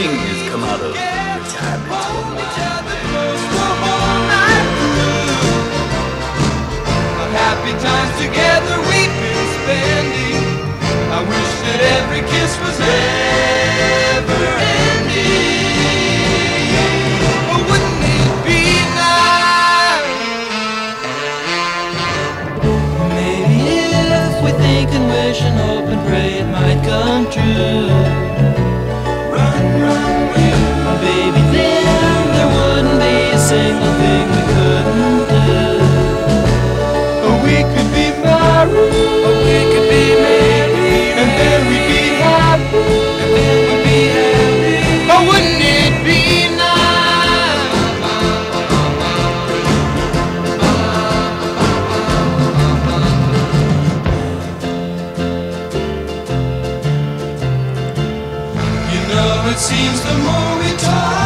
together, hold each other close the whole night through. Happy times together we've been spending. I wish that every kiss was never ending. But wouldn't it be nice? Maybe if we think and wish and hope and pray it might come true. it seems the more we talk.